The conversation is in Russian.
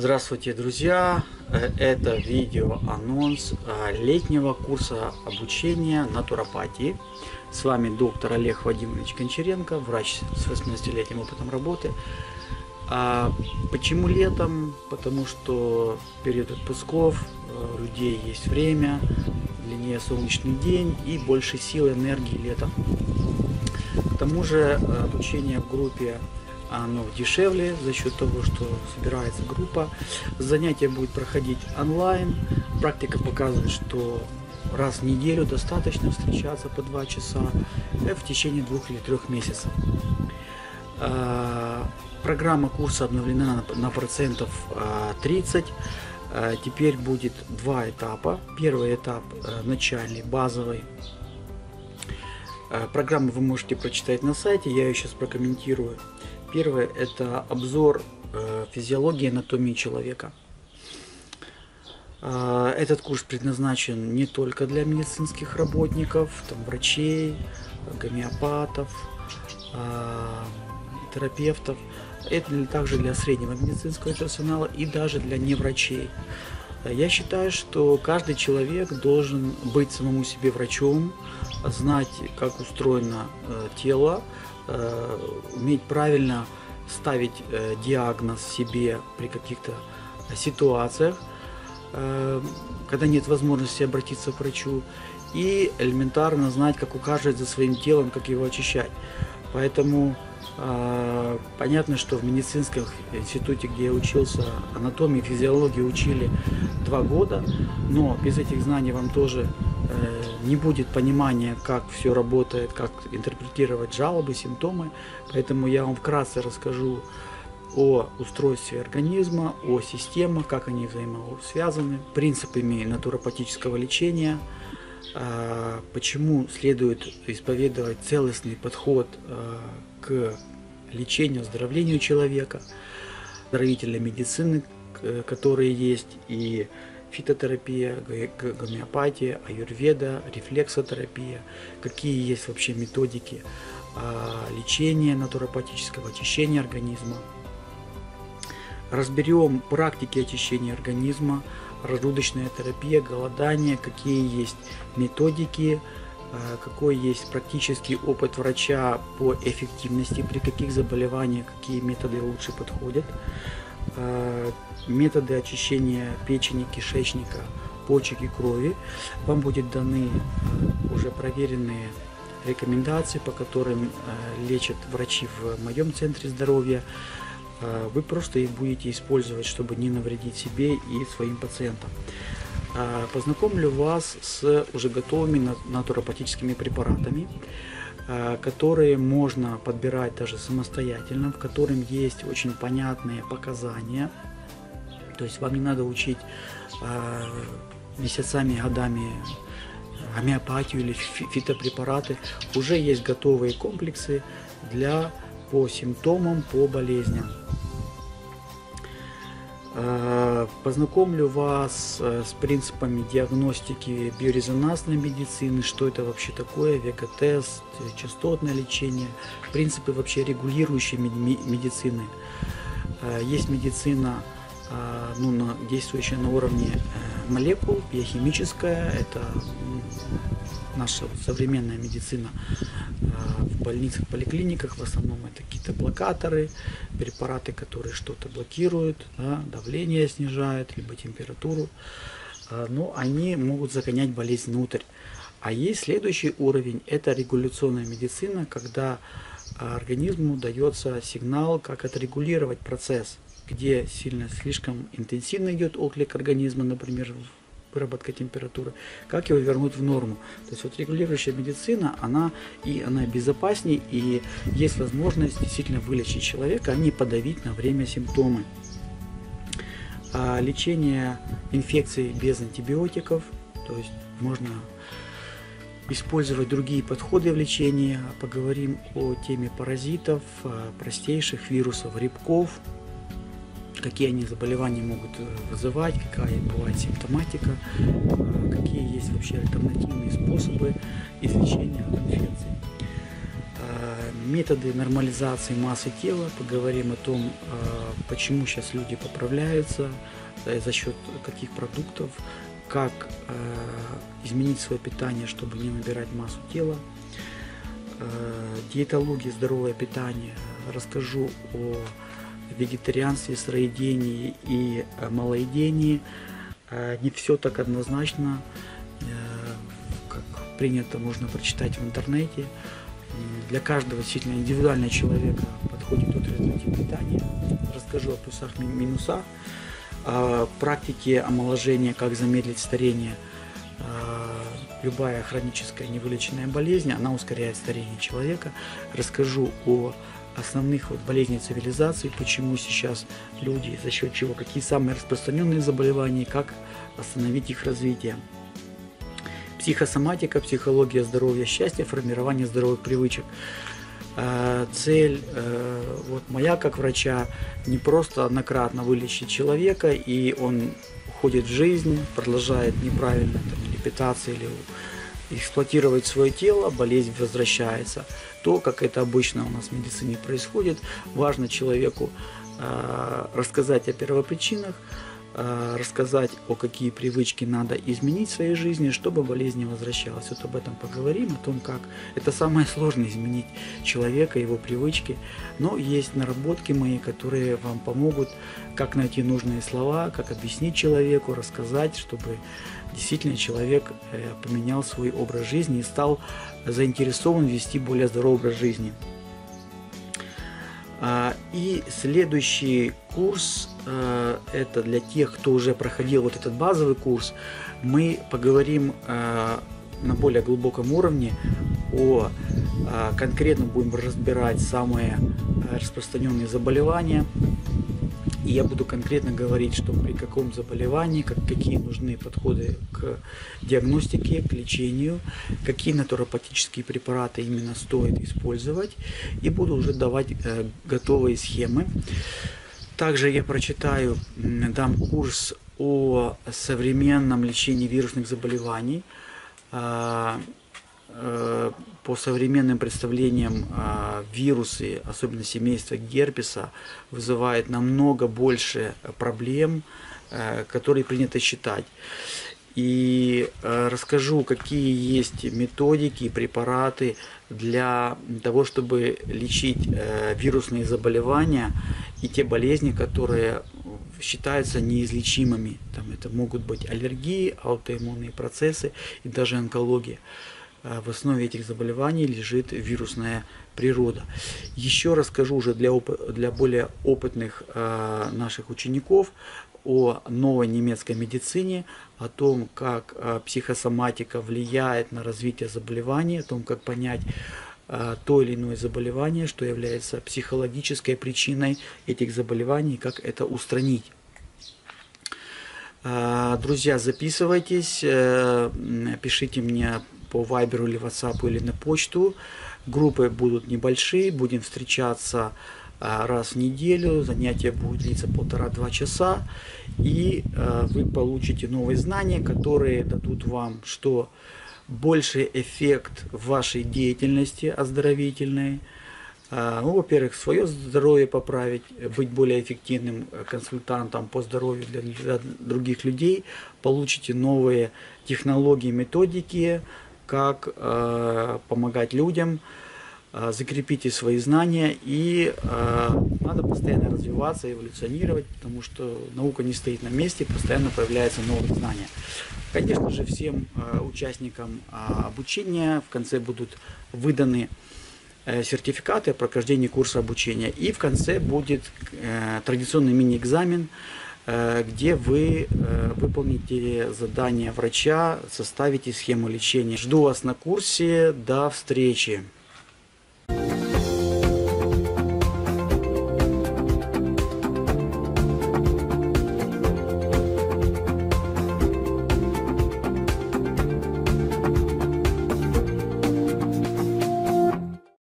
Здравствуйте, друзья! Э, это видео анонс э, летнего курса обучения натуропатии. С вами доктор Олег Вадимович Кончаренко, врач с 18-летним опытом работы. А почему летом? Потому что в период отпусков э, у людей есть время, длиннее солнечный день и больше сил энергии летом. К тому же обучение в группе оно дешевле за счет того, что собирается группа. Занятие будет проходить онлайн. Практика показывает, что раз в неделю достаточно встречаться по два часа э, в течение двух или трех месяцев. А, программа курса обновлена на процентов 30. А, теперь будет два этапа. Первый этап э, начальный, базовый. Программу вы можете прочитать на сайте, я ее сейчас прокомментирую. Первое – это обзор э, физиологии анатомии человека. Э, этот курс предназначен не только для медицинских работников, там, врачей, гомеопатов, э, терапевтов. Это также для среднего медицинского персонала и даже для неврачей. Я считаю, что каждый человек должен быть самому себе врачом, знать, как устроено э, тело, Э, уметь правильно ставить э, диагноз себе при каких-то ситуациях, когда нет возможности обратиться к врачу, и элементарно знать, как ухаживать за своим телом, как его очищать. Поэтому понятно, что в медицинском институте, где я учился, анатомии, физиологии учили два года, но без этих знаний вам тоже Э, не будет понимания, как все работает, как интерпретировать жалобы, симптомы. Поэтому я вам вкратце расскажу о устройстве организма, о системах, как они взаимосвязаны, принципами натуропатического лечения, э, почему следует исповедовать целостный подход э, к лечению, оздоровлению человека, оздоровительной медицины, которые есть, и фитотерапия, гомеопатия, аюрведа, рефлексотерапия, какие есть вообще методики а, лечения натуропатического очищения организма. Разберем практики очищения организма, разжудочная терапия, голодание, какие есть методики, какой есть практический опыт врача по эффективности, при каких заболеваниях какие методы лучше подходят. Э, методы очищения печени, кишечника, почек и крови. Вам будет даны э, уже проверенные рекомендации, по которым э, лечат врачи в моем центре здоровья. Вы просто их будете использовать, чтобы не навредить себе и своим пациентам. Познакомлю вас с уже готовыми натуропатическими препаратами. Э, которые можно подбирать даже самостоятельно, в котором есть очень понятные показания. То есть вам не надо учить э, месяцами, годами гомеопатию или фитопрепараты. Уже есть готовые комплексы для по симптомам, по болезням. Э, познакомлю вас э, с принципами диагностики биорезонансной медицины, что это вообще такое, векотест, частотное лечение, принципы вообще регулирующей медицины. Э, есть медицина, ну, действующая на уровне молекул, биохимическая, это наша современная медицина в больницах, поликлиниках, в основном это какие-то блокаторы, препараты, которые что-то блокируют, да, давление снижают, либо температуру, а, но они могут загонять болезнь внутрь. А есть следующий уровень, это регуляционная медицина, когда организму дается сигнал, как отрегулировать процесс, где сильно слишком интенсивно идет отклик организма, например, выработка температуры, как его вернуть в норму. То есть вот регулирующая медицина, она и она безопаснее, и есть возможность действительно вылечить человека, а не подавить на время симптомы. А лечение инфекций без антибиотиков, то есть можно использовать другие подходы в лечении. Поговорим о теме паразитов, простейших вирусов, грибков, какие они заболевания могут э, вызывать, какая бывает симптоматика, э, какие есть вообще альтернативные способы излечения от инфекции. Э, методы нормализации массы тела, поговорим о том, почему сейчас люди поправляются, за счет каких продуктов, как изменить свое питание, чтобы не набирать массу тела, диетология, здоровое питание. Расскажу о вегетарианстве, сыроедении и малоедении. Не все так однозначно, как принято, можно прочитать в интернете. Для каждого действительно индивидуального человека подходит тот тип питания. Расскажу о плюсах и минусах, о практике омоложения, как замедлить старение. Любая хроническая невылеченная болезнь, она ускоряет старение человека. Расскажу о основных вот болезней цивилизации, почему сейчас люди, за счет чего, какие самые распространенные заболевания, как остановить их развитие. Психосоматика, психология здоровья, счастья, формирование здоровых привычек. А, цель э, вот моя как врача не просто однократно вылечить человека и он уходит в жизнь, продолжает неправильно там, или питаться, или эксплуатировать свое тело, болезнь возвращается. То, как это обычно у нас в медицине происходит, важно человеку э, рассказать о первопричинах, рассказать, о какие привычки надо изменить в своей жизни, чтобы болезнь не возвращалась. Вот об этом поговорим, о том, как это самое сложное изменить человека, его привычки. Но есть наработки мои, которые вам помогут, как найти нужные слова, как объяснить человеку, рассказать, чтобы действительно человек э, поменял свой образ жизни и стал заинтересован вести более здоровый образ жизни. И следующий курс, а, это для тех, кто уже проходил вот этот базовый курс, мы поговорим а, на более глубоком уровне о конкретно будем разбирать самые распространенные заболевания, и я буду конкретно говорить, что при каком заболевании, как, какие нужны подходы к диагностике, к лечению, какие натуропатические препараты именно стоит использовать. И буду уже давать э, готовые схемы. Также я прочитаю, дам курс о современном лечении вирусных заболеваний. А, Э, по современным представлениям э, вирусы, особенно семейства герпеса, вызывают намного больше проблем, э, которые принято считать. И расскажу, какие есть методики и препараты для того, чтобы лечить вирусные заболевания и те болезни, которые считаются неизлечимыми. Там это могут быть аллергии, аутоиммунные процессы и даже онкология. А, в основе этих заболеваний лежит вирусная природа. Еще расскажу уже для, для более опытных э, наших учеников о новой немецкой медицине, о том, как э, психосоматика влияет на развитие заболеваний, о том, как понять э, то или иное заболевание, что является психологической причиной этих заболеваний, как это устранить. Друзья, записывайтесь, пишите мне по Вайберу или WhatsApp или на почту. Группы будут небольшие, будем встречаться а, раз в неделю, занятия будут длиться полтора-два часа, и а, вы получите новые знания, которые дадут вам, что больший эффект вашей деятельности оздоровительной, а, ну, во-первых, свое здоровье поправить, быть более эффективным консультантом по здоровью для, для других людей, получите новые технологии, методики, как э, помогать людям, э, закрепите свои знания и э, надо постоянно развиваться, эволюционировать, потому что наука не стоит на месте, постоянно появляются новые знания. Конечно же, всем э, участникам э, обучения в конце будут выданы э, сертификаты о прохождении курса обучения и в конце будет э, традиционный мини-экзамен, где вы э, выполните задание врача, составите схему лечения. Жду вас на курсе. До встречи!